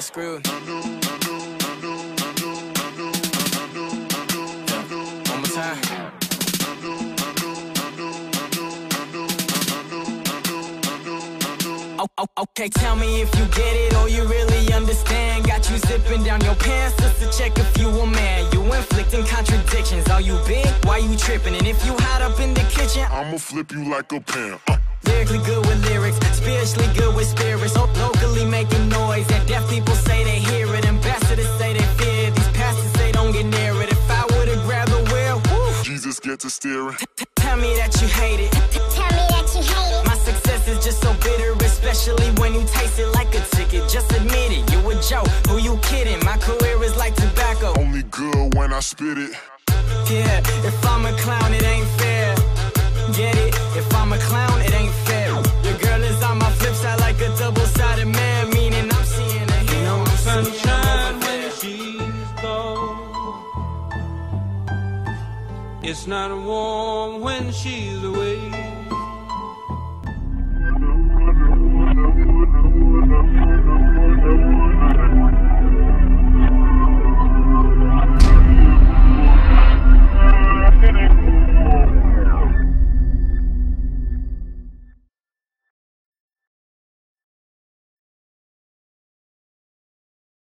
screwed. One more time. Oh, oh, okay, tell me if you get it or you really understand. Got you zipping down your pants just to check if you a man. You inflicting contradictions. Are you big? Why you tripping? And if you hot up in the kitchen, I'ma flip you like a pan. Lyrically good with lyrics, spiritually good with spirits. Oh, locally making noise, get to steering. t- tell me that you hate it. Tell me that you hate it. My success is just so bitter, especially when you taste it like a ticket. Just admit it, you a joke. Who you kidding? My career is like tobacco. Only good when I spit it. Yeah, if I'm a clown, it ain't It's not warm when she's away.